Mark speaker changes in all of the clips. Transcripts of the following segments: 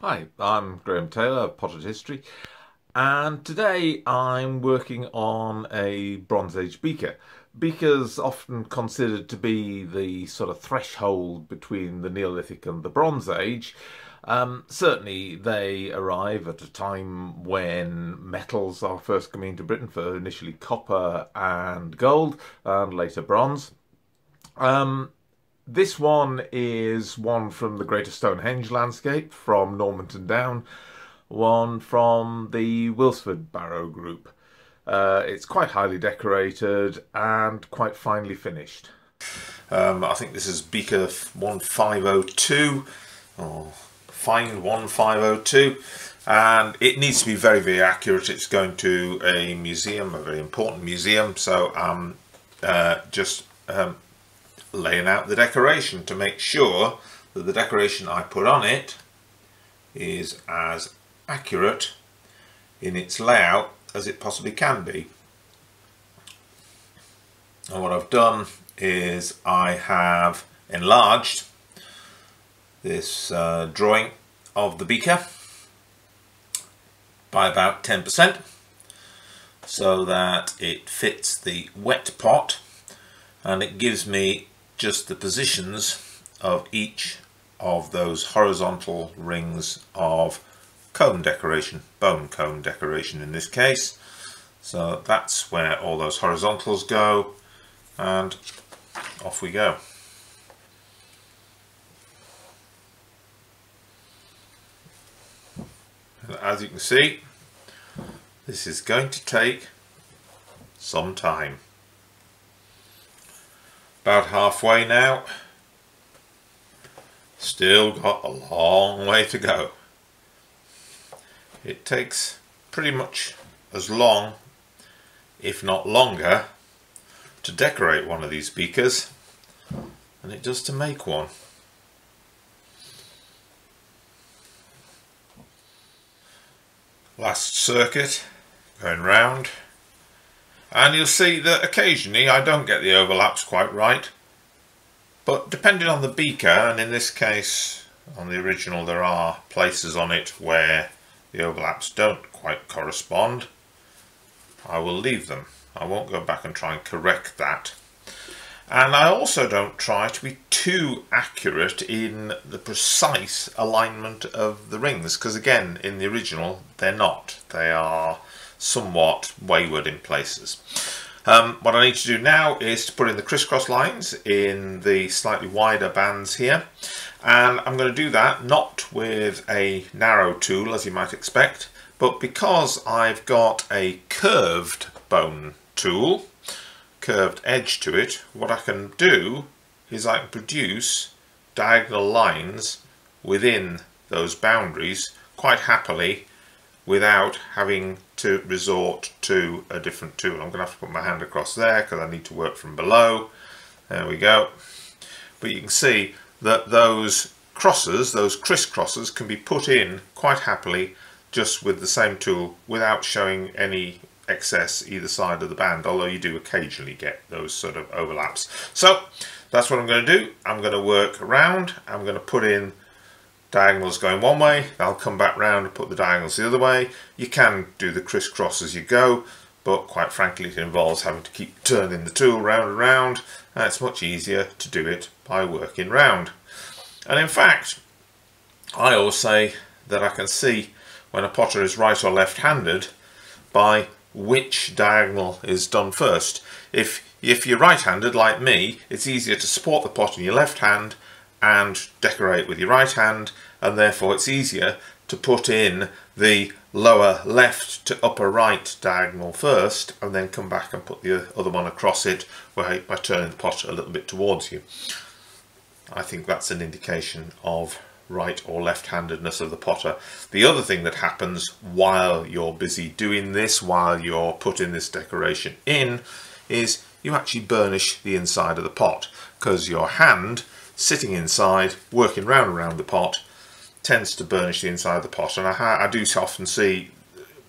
Speaker 1: Hi, I'm Graham Taylor of Potted History, and today I'm working on a Bronze Age beaker. Beakers often considered to be the sort of threshold between the Neolithic and the Bronze Age. Um, certainly, they arrive at a time when metals are first coming into Britain for initially copper and gold, and later bronze. Um, this one is one from the Greater Stonehenge landscape from Normanton Down, one from the Wilsford Barrow group. Uh, it's quite highly decorated and quite finely finished.
Speaker 2: Um, I think this is Beaker 1502 or Find 1502 and it needs to be very very accurate. It's going to a museum, a very important museum, so um, uh, just um, laying out the decoration to make sure that the decoration I put on it is as accurate in its layout as it possibly can be. And what I've done is I have enlarged this uh, drawing of the beaker by about 10% so that it fits the wet pot and it gives me just the positions of each of those horizontal rings of comb decoration, bone comb decoration in this case. So that's where all those horizontals go and off we go. And as you can see, this is going to take some time about halfway now. Still got a long way to go. It takes pretty much as long, if not longer, to decorate one of these beakers than it does to make one. Last circuit going round and you'll see that occasionally I don't get the overlaps quite right. But depending on the beaker and in this case on the original there are places on it where the overlaps don't quite correspond. I will leave them. I won't go back and try and correct that. And I also don't try to be too accurate in the precise alignment of the rings because again in the original they're not. They are somewhat wayward in places. Um, what I need to do now is to put in the crisscross lines in the slightly wider bands here and I'm going to do that not with a narrow tool as you might expect but because I've got a curved bone tool curved edge to it what I can do is I can produce diagonal lines within those boundaries quite happily without having to resort to a different tool. I'm going to have to put my hand across there because I need to work from below. There we go. But you can see that those crosses, those crisscrosses, can be put in quite happily just with the same tool without showing any excess either side of the band, although you do occasionally get those sort of overlaps. So that's what I'm going to do. I'm going to work around. I'm going to put in diagonals going one way, I'll come back round and put the diagonals the other way. You can do the crisscross as you go, but quite frankly it involves having to keep turning the tool round and round, and it's much easier to do it by working round. And in fact, I always say that I can see when a potter is right or left-handed by which diagonal is done first. If, if you're right-handed like me, it's easier to support the pot in your left hand and decorate with your right hand and therefore it's easier to put in the lower left to upper right diagonal first and then come back and put the other one across it by, by turning the pot a little bit towards you. I think that's an indication of right or left-handedness of the potter. The other thing that happens while you're busy doing this, while you're putting this decoration in, is you actually burnish the inside of the pot because your hand sitting inside, working round and round the pot, tends to burnish the inside of the pot. And I, I do often see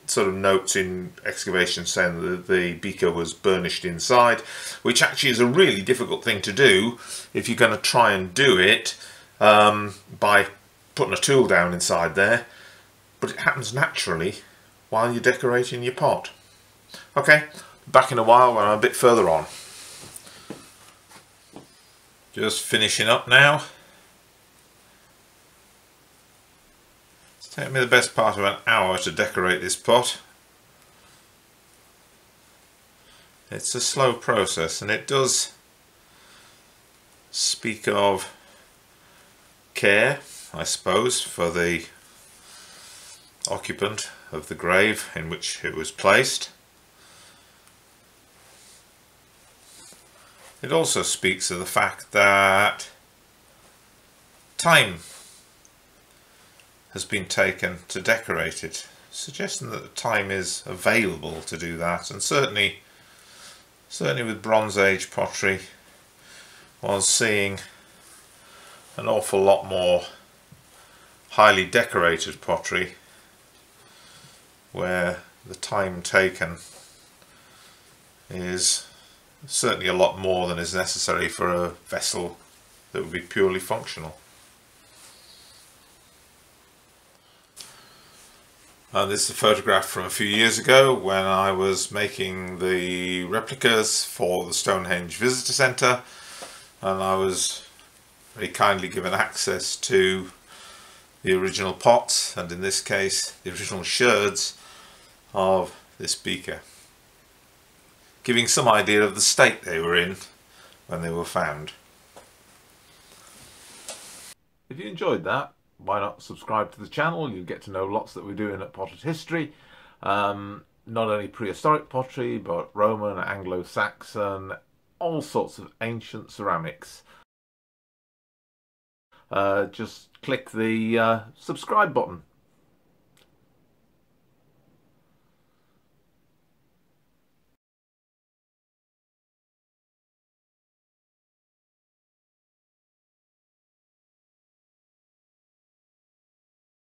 Speaker 2: sort of notes in excavations saying that the beaker was burnished inside, which actually is a really difficult thing to do if you're going to try and do it um, by putting a tool down inside there, but it happens naturally while you're decorating your pot. Okay, back in a while when I'm a bit further on. Just finishing up now. It's taken me the best part of an hour to decorate this pot. It's a slow process and it does speak of care, I suppose, for the occupant of the grave in which it was placed. It also speaks of the fact that time has been taken to decorate it, suggesting that the time is available to do that, and certainly, certainly with Bronze Age pottery, was seeing an awful lot more highly decorated pottery where the time taken is certainly a lot more than is necessary for a vessel that would be purely functional. And this is a photograph from a few years ago when I was making the replicas for the Stonehenge Visitor Centre and I was very kindly given access to the original pots and in this case the original sherds of this beaker giving some idea of the state they were in when they were found.
Speaker 1: If you enjoyed that, why not subscribe to the channel? You'll get to know lots that we're doing at Potted History. Um, not only prehistoric pottery, but Roman, Anglo-Saxon, all sorts of ancient ceramics. Uh, just click the uh, subscribe button